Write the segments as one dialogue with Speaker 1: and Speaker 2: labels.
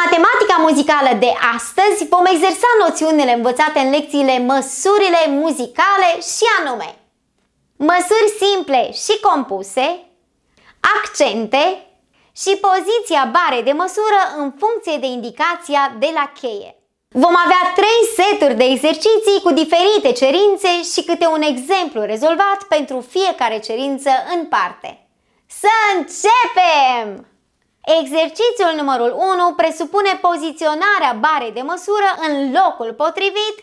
Speaker 1: matematica muzicală de astăzi vom exersa noțiunile învățate în lecțiile măsurile muzicale și anume măsuri simple și compuse, accente și poziția barei de măsură în funcție de indicația de la cheie. Vom avea trei seturi de exerciții cu diferite cerințe și câte un exemplu rezolvat pentru fiecare cerință în parte. Să începem! Exercițiul numărul 1 presupune poziționarea barei de măsură în locul potrivit,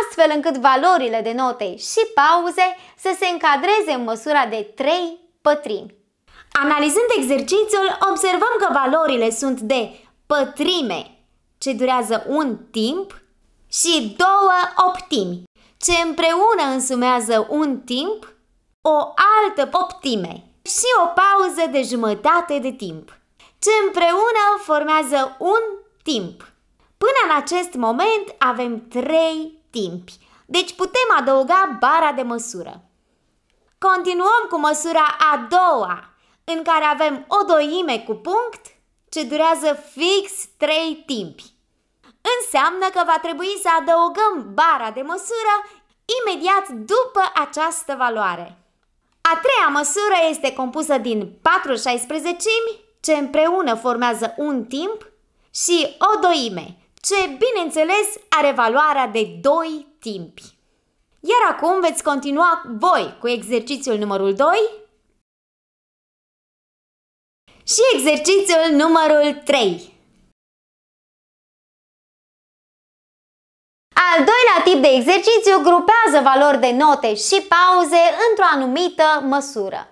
Speaker 1: astfel încât valorile de note și pauze să se încadreze în măsura de 3 pătrimi. Analizând exercițiul, observăm că valorile sunt de pătrime, ce durează un timp, și două optimi, ce împreună însumează un timp, o altă optime și o pauză de jumătate de timp ce împreună formează un timp. Până în acest moment avem trei timpi, deci putem adăuga bara de măsură. Continuăm cu măsura a doua, în care avem o doime cu punct ce durează fix 3 timpi. Înseamnă că va trebui să adăugăm bara de măsură imediat după această valoare. A treia măsură este compusă din 4 16 ce împreună formează un timp, și o doime, ce, bineînțeles, are valoarea de 2 timpi. Iar acum veți continua voi cu exercițiul numărul 2 și exercițiul numărul 3. Al doilea tip de exercițiu grupează valori de note și pauze într-o anumită măsură.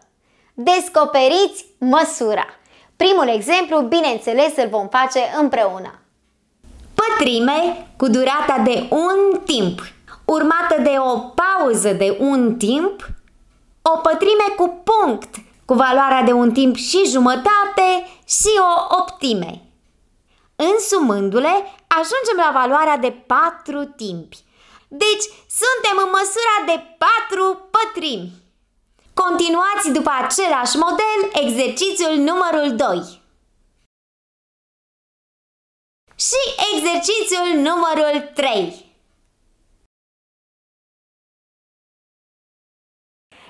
Speaker 1: Descoperiți măsura. Primul exemplu, bineînțeles, îl vom face împreună. Pătrime cu durata de un timp, urmată de o pauză de un timp, o pătrime cu punct, cu valoarea de un timp și jumătate și o optime. Însumându-le, ajungem la valoarea de 4 timpi. Deci, suntem în măsura de 4 pătrimi. Continuați după același model exercițiul numărul 2. Și exercițiul numărul 3.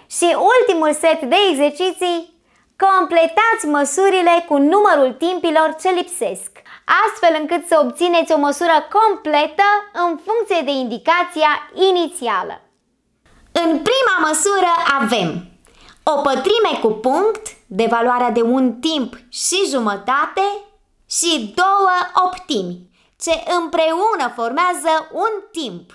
Speaker 1: Și ultimul set de exerciții, completați măsurile cu numărul timpilor ce lipsesc, astfel încât să obțineți o măsură completă în funcție de indicația inițială. În prima măsură avem o pătrime cu punct de valoarea de un timp și jumătate și două optimi, ce împreună formează un timp.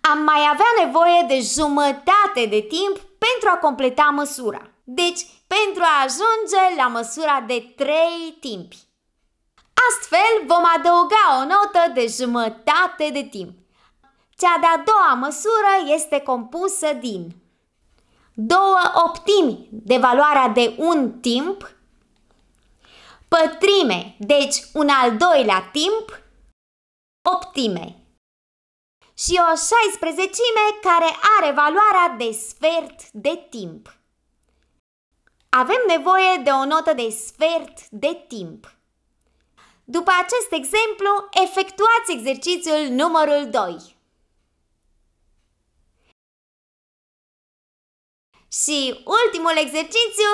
Speaker 1: Am mai avea nevoie de jumătate de timp pentru a completa măsura. Deci, pentru a ajunge la măsura de 3 timpi. Astfel, vom adăuga o notă de jumătate de timp. Cea de-a doua măsură este compusă din două optimi de valoarea de un timp, pătrime, deci un al doilea timp, optime și o 16 care are valoarea de sfert de timp. Avem nevoie de o notă de sfert de timp. După acest exemplu, efectuați exercițiul numărul 2. Și ultimul exercițiu